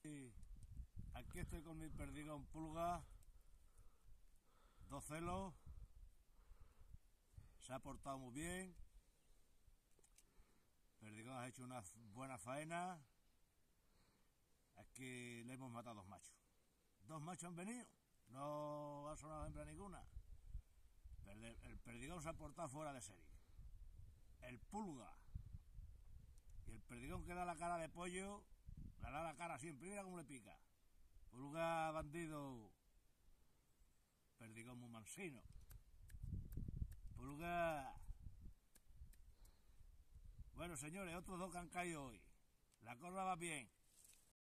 Aquí estoy con mi perdigón pulga, dos celos, se ha portado muy bien, perdigón ha hecho una buena faena, aquí le hemos matado dos machos. Dos machos han venido, no ha sonado hembra ninguna. El perdigón se ha portado fuera de serie. El pulga y el perdigón que da la cara de pollo, le da la cara siempre, mira cómo le pica. Pulga bandido. Perdigón muy mansino. Pulga. Bueno, señores, otros dos que han caído hoy. La cosa va bien.